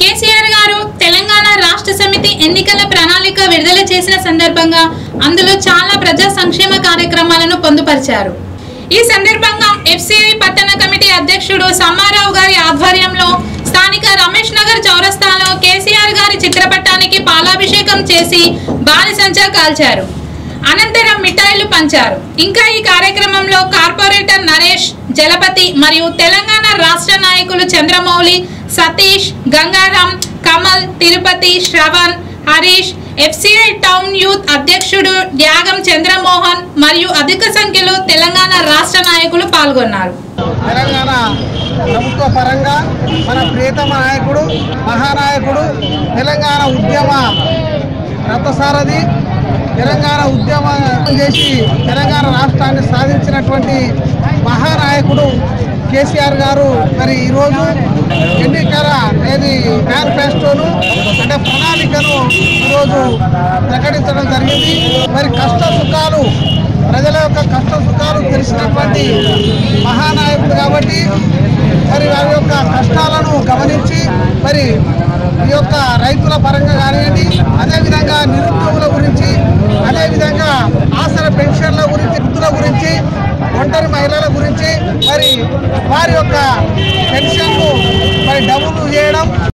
కేసీఆర్ గారు తెలంగాణ రాష్ట్ర సమితి ఎన్నికల ప్రణాళిక విడుదల చేసిన సందర్భంగా అందులో చాలా ప్రజా సంక్షేమ కార్యక్రమాలను పొందుపరిచారు. ఈ సందర్భంగా ఎఫ్సిఐ పట్టణ కమిటీ అధ్యక్షుడు సమ్మారావు గారి ఆధ్వర్యంలో స్థానిక రమేష్ నగర్ చౌరస్తాలో కేసీఆర్ గారి చిత్రపటానికి పాలాభిషేకం చేసి బాణసంచా కాల్చారు. అనంతరం మిఠాయిలు పంచారు. ఇంకా ఈ కార్యక్రమంలో కార్పొరేటర్ నరేష్ జలపతి మరియు తెలంగాణ రాష్ట్ర నాయకులు Chandramouli Satish Gangaram Kamal Tirupati Shravan Harish FCI town youth అధ్యక్షుడు త్యాగం చంద్రమోహన్ మరియు అధిక సంఖ్యలో తెలంగాణ రాష్ట్ర నాయకులు పాల్గొన్నారు. తెలంగాణ ప్రభుత్వ పరంగా మన ప్రియతమ నాయకుడు మహానాయకుడు తెలంగాణ ఉద్యమ రథసారథి తెలంగాణ ఉద్యమం చేసి తెలంగాణ రాష్ట్రాన్ని సాధించినటువంటి మహానాయకుడు కేసీఆర్ గారు. మరి ఈరోజు ఎన్నికల అనేది మేనిఫెస్టోను అంటే ప్రణాళికను ఈరోజు ప్రకటించడం జరిగింది. మరి కష్ట సుఖాలు ప్రజల యొక్క కష్ట సుఖాలు తెలిసినటువంటి మహానాయకుడు కాబట్టి మరి వారి యొక్క కష్టాలను గమనించి మరి ఈ యొక్క రైతుల పరంగా కానివ్వండి అదేవిధంగా నిరుద్యోగుల గురించి అదేవిధంగా ఆసర పెన్షన్ల గురించి వృద్ధుల గురించి ఒంటరి మహిళల గురించి మరి వారి యొక్క